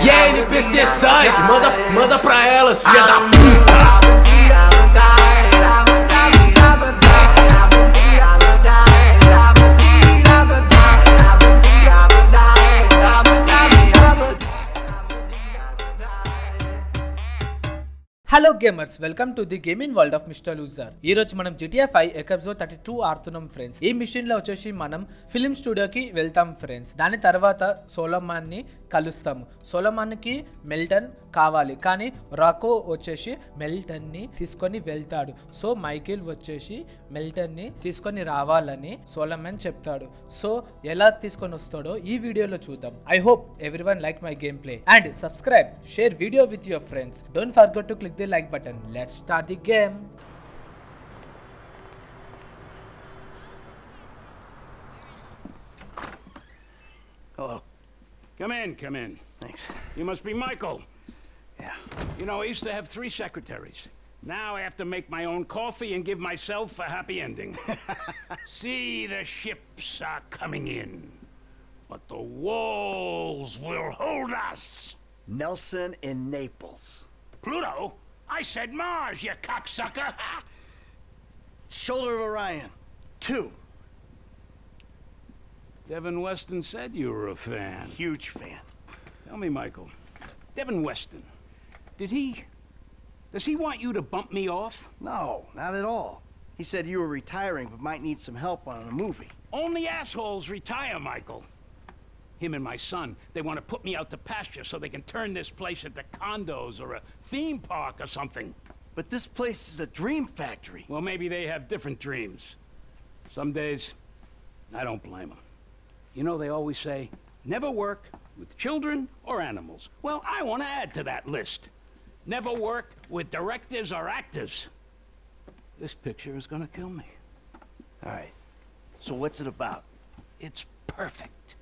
E aí, NPC Sangue, manda, manda pra elas, filha da puta. Hello gamers welcome to the gaming world of mister loser ఈ రోజు మనం జిటిఎఫ్ five ఎకబ్జో thirty two ఆడుతున్నాం friends ఈ మిషన్లో వచ్చేసి మనం ఫిలిం స్టూడియోకి వెళ్తాం ఫ్రెండ్స్ దాని తర్వాత సోలమాన్ని కలుస్తాము. సోలమాన్కి మెల్టన్ కావాలి. కానీ రాకో వచ్చేసి మెల్టన్ని తీసుకొని వెళ్తాడు. సో మైకిల్ వచ్చేసి మెల్టన్ని తీసుకొని రావాలని సోలమాన్ చెప్తాడు. సో ఎలా తీసుకొని వస్తాడో ఈ వీడియోలో చూద్దాం. I hope everyone like my gameplay and subscribe share video with your friends don't forget to click the like button. Let's start the game. Hello. Come in, come in. Thanks. You must be Michael. Yeah. You know, I used to have three secretaries. Now I have to make my own coffee and give myself a happy ending. See, the ships are coming in. But the walls will hold us. Nelson in Naples. Pluto? I said Mars, you cocksucker! Shoulder of Orion. Two. Devin Weston said you were a fan. Huge fan. Tell me, Michael. Devin Weston, did he... Does he want you to bump me off? No, not at all. He said you were retiring but might need some help on a movie. Only assholes retire, Michael. Him and my son, they want to put me out to pasture so they can turn this place into condos or a theme park or something. But this place is a dream factory. Well, maybe they have different dreams. Some days, I don't blame them. You know, they always say, never work with children or animals. Well, I want to add to that list. Never work with directors or actors. This picture is gonna kill me. All right. So what's it about? It's perfect.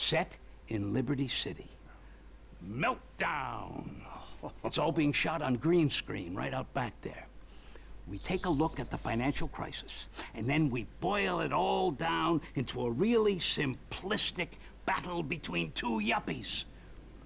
Set in Liberty City. Meltdown. It's all being shot on green screen right out back there. We take a look at the financial crisis, and then we boil it all down into a really simplistic battle between two yuppies.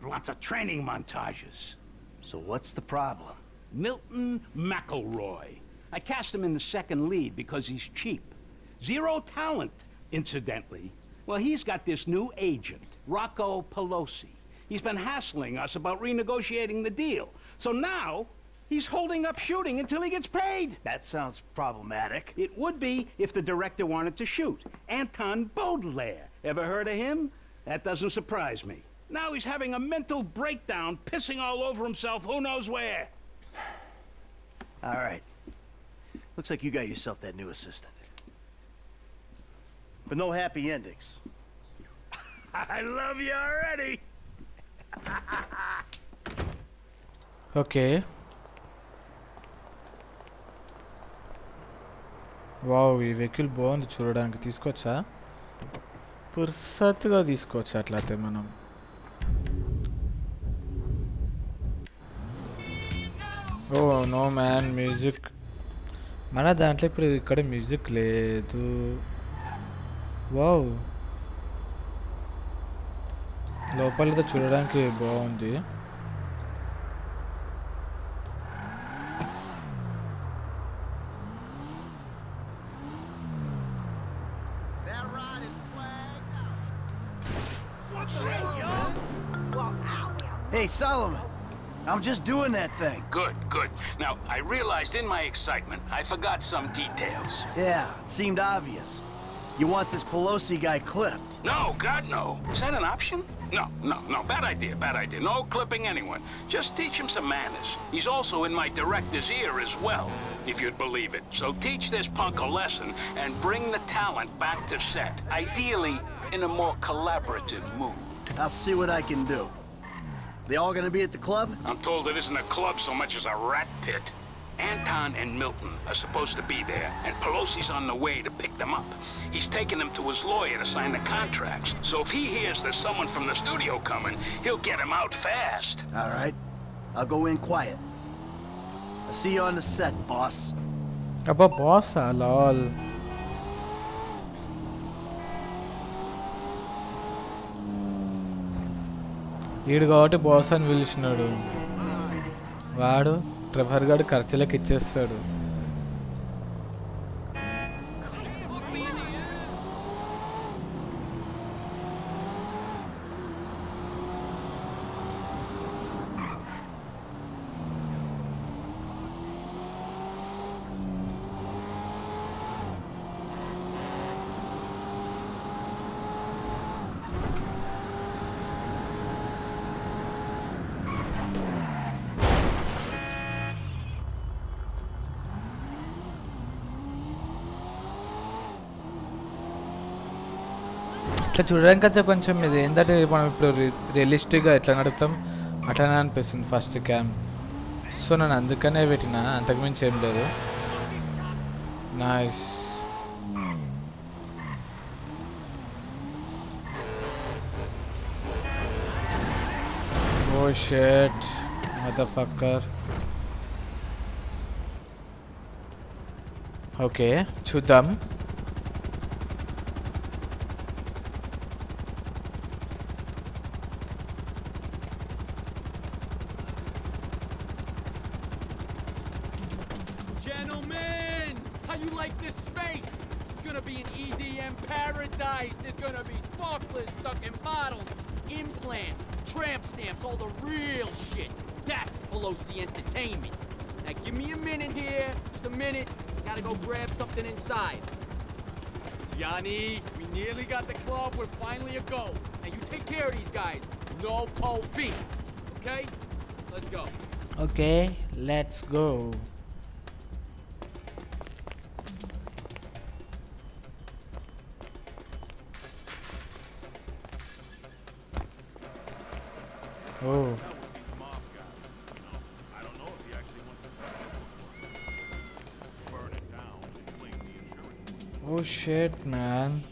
Lots of training montages. So what's the problem? Milton McIlroy. I cast him in the second lead because he's cheap. Zero talent, incidentally. Well, he's got this new agent, Rocco Pelosi. He's been hassling us about renegotiating the deal. So now, he's holding up shooting until he gets paid. That sounds problematic. It would be if the director wanted to shoot. Anton Beaudelaire. Ever heard of him? That doesn't surprise me. Now he's having a mental breakdown, pissing all over himself who knows where. All right. Looks like you got yourself that new assistant. But no happy endings. I love you already. Okay wow ఈ vehicle బాగుంది చూడడానికి. తీసుకోవచ్చా? పుర్సత్తుగా తీసుకోవచ్చు అట్లయితే మనం? Oh no man music. మన దాంట్లో ఇప్పుడు ఇక్కడ మ్యూజిక్ లేదు. వావ్ లోపలతో చూడడానికి బాగుంది Hey, Solomon. I'm just doing that thing. Good, good. Now, I realized in my excitement, I forgot some details. Yeah, it seemed obvious. You want this Pelosi guy clipped. No, God, no. Is that an option? No, no, no. Bad idea, bad idea. No clipping anyone. Just teach him some manners. He's also in my director's ear as well, if you'd believe it. So teach this punk a lesson and bring the talent back to set. Ideally, in a more collaborative mood. I'll see what I can do. They all gonna be at the club? I'm told it isn't a club so much as a rat pit. Anton and Milton are supposed to be there, and Pelosi's on the way to pick them up. He's taking them to his lawyer to sign the contracts. So if he hears there's someone from the studio coming, he'll get him out fast. All right. I'll go in quiet. I'll see you on the set, boss. అబ్బా boss Lal వీడు కాబట్టి boss అని పిలిచినాడు వాడు Trevor గాడు ఖర్చులకు ఇచ్చేస్తాడు. ఇట్లా చూడడానికి అయితే కొంచెం ఇది ఏంటంటే మనం ఇప్పుడు రియలిస్టిక్గా ఎట్లా నడుపుతాం అట్లానే అనిపిస్తుంది ఫస్ట్ క్యామ్ సో నేను అందుకనే పెట్టిన అంతకుమించి ఏం లేదు. Nice oh shirt motherfucker okay చూద్దాం. stuck in bottles, implants, tramp stamps, all the real shit. That's Pelosi Entertainment. Now give me a minute here, just a minute. Gotta go grab something inside. Johnny, we nearly got the club. We're finally a go. Now you take care of these guys. No po feet. Okay? Let's go. Okay, let's go. Oh. Oh shit, man.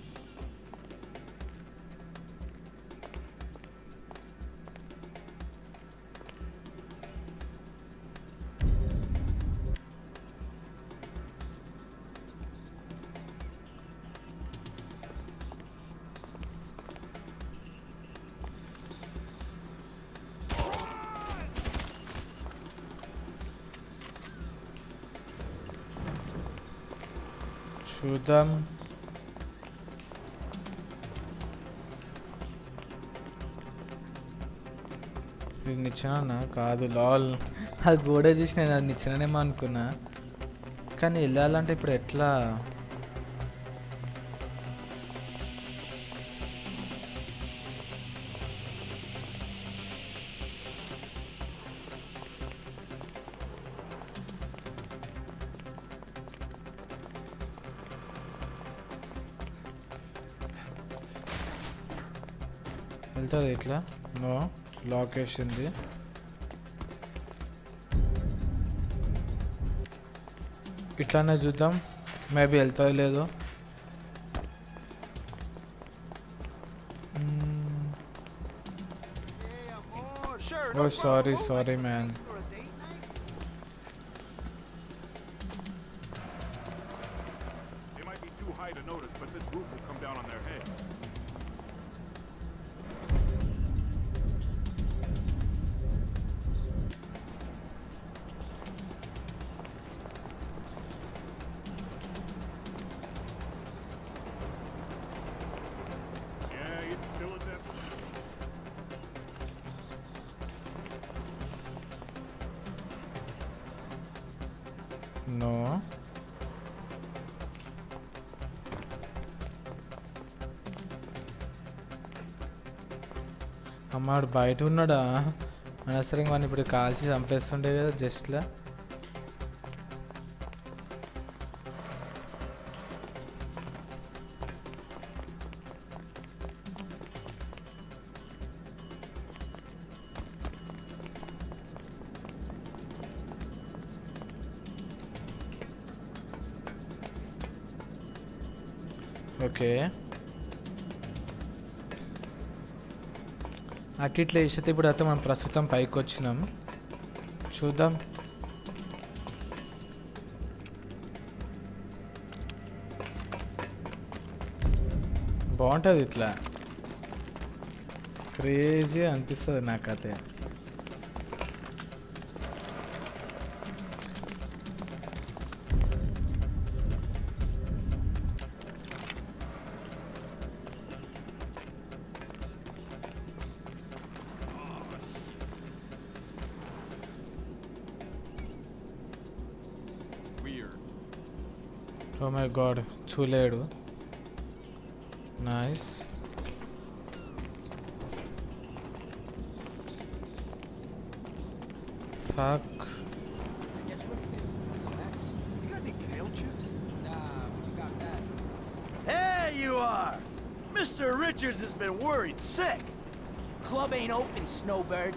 చూద్దాం ఇది నిచ్చెన కాదు లాల్. అది గోడ చూసి నేను అది నిచ్చెననేమో అనుకున్నా. కానీ వెళ్ళాలంటే ఇప్పుడు ఎట్లా? వెళ్తుంది ఇట్లా నో లాక్ వేసింది ఇట్లానే చూద్దాం మేబీ వెళ్తుంది లేదో ఓ సారీ సారీ మ్యాన్ నో అమ్మాడు బయట ఉన్నాడా? అనవసరంగా వాడిని ఇప్పుడు కాల్చి చంపేస్తుండే కదా జస్ట్లా. ఓకే. అటు ఇట్లా వేసేది ఇప్పుడు అయితే మనం ప్రస్తుతం పైకి వచ్చినాం చూద్దాం. బాగుంటుంది ఇట్లా. క్రేజీ అనిపిస్తుంది నాకైతే. My God చూలేడు nice fuck Got any kale chips? There you are! Mr. Richards has been worried sick. Club ain't open, Snowbird.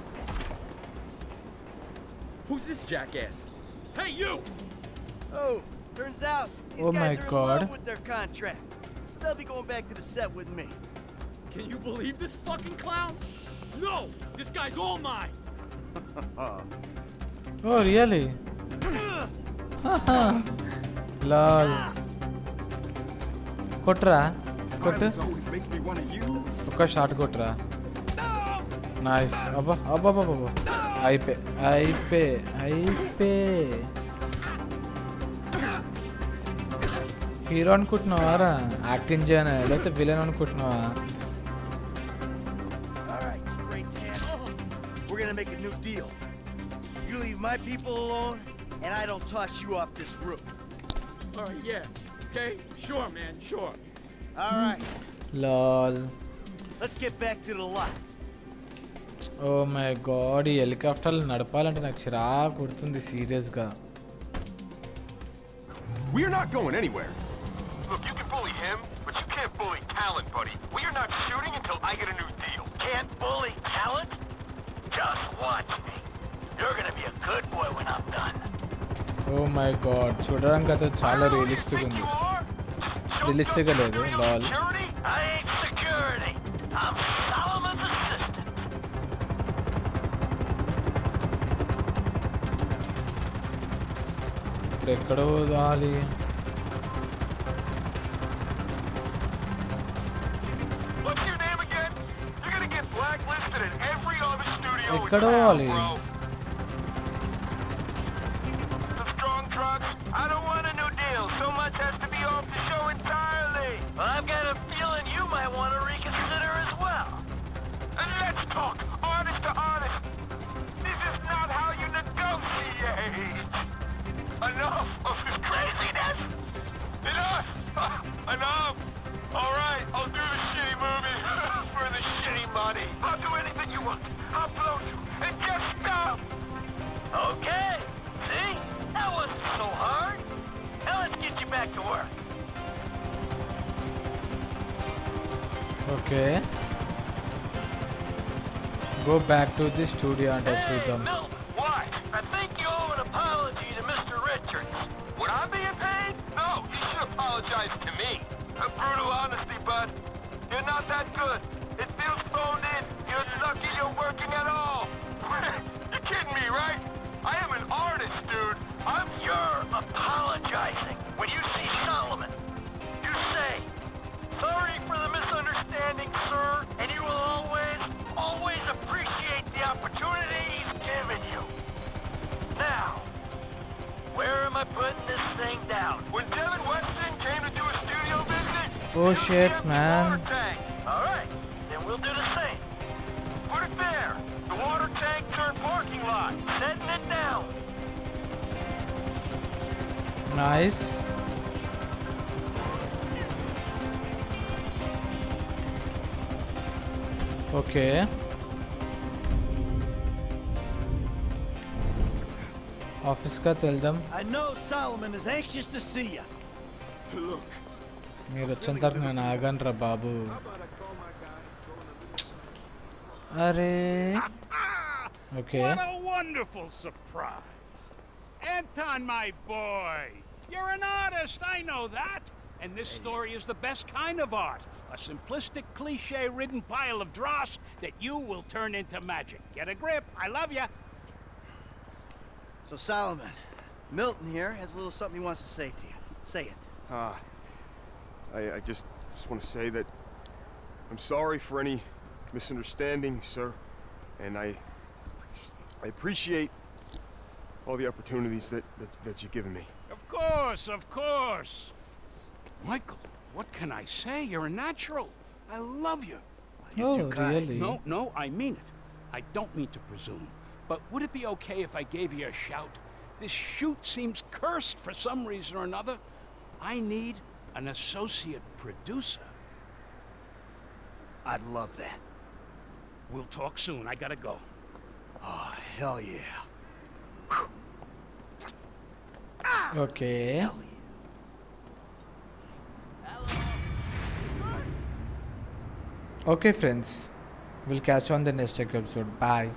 Who's this jackass? Hey, you! Oh, turns out these oh guys my are god. In love with their contract, so they'll be going back to the set with me. Can you believe this fucking clown? No, this guy's all mine. oh really? Lol. ಕೊಟ್ರಾ ಕೊಟ್ಟು ಒಕ್ಕ short ಕೊಟ್ರಾ nice ಅಬ್ಬ ಅಬ್ಬ ಅಬ್ಬ ಅಬ್ಬ ಐಪೆ ಐಪೆ ಐಪೆ హీరో అనుకుంటున్నావారా యాక్టింగ్ చేయను లేకపోతే విలన్ అనుకుంటున్నావా All right, spray tan. We're gonna make a new deal. You leave my people alone, and I don't toss you off this roof. Alright, yeah. Okay? Sure, man, sure. All right, Lal let's get back to the lot. Oh my god ఈ హెలికాప్టర్లు నడపాలంటే నాకు చిరాకు కుడుతుంది సీరియస్గా We're not going anywhere. Look, you can bully him, but you can't bully talent, buddy. We are not shooting until I get a new deal. Can't bully talent? Just watch me. You're gonna be a good boy when I'm done. Oh my God చూడడానికి అయితే చాలా realistic Think ఉంది you are? Realistic గా లేదు Lal Security? I ain't security. I'm Solomon's assistant. ఇప్పుడు ఎక్కడో దాలి ఎక్కడ పోవాలి. get back to work. Okay. Go back to the studio and touch hey, with them. Milton, what? I think you owe an apology to Mr. Richards. Would I be paid? No, you should apologize to me. A brutal honesty, bud. You're not that good. putting this thing down. When Devin Weston came to do a studio visit, man. Alright, then we'll do the same. Put it there. The water tank turned parking lot. Setting it down. Nice. Okay. ఆఫీస్గా వెళ్దాం I know Solomon is anxious to see you. మీరు వచ్చేంత వరకు నేను ఆగను రా బాబు అరే okay What a wonderful surprise. Anton, my boy. You're an artist, I know that. And this story is the best kind of art. A simplistic, cliche-ridden pile of dross that you will turn into magic. Get a grip. I love you. So Solomon, Milton here has a little something he wants to say to you. Say it. Uh, I, I just just want to say that I'm sorry for any misunderstanding, sir. And I I appreciate all the opportunities that, that, that you've given me. Of course, of course. Michael, what can I say? You're a natural. I love you. Oh, too kind. really? No, no, I mean it. I don't mean to presume. But would it be okay if I gave you a shout? This shoot seems cursed for some reason or another. I need an associate producer. I'd love that. We'll talk soon. I gotta go. Oh, hell yeah. Whew. Okay. Hell yeah. Okay friends, we'll catch you on the next episode. Bye.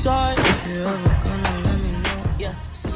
You decide if you're ever gonna let me know. Yeah.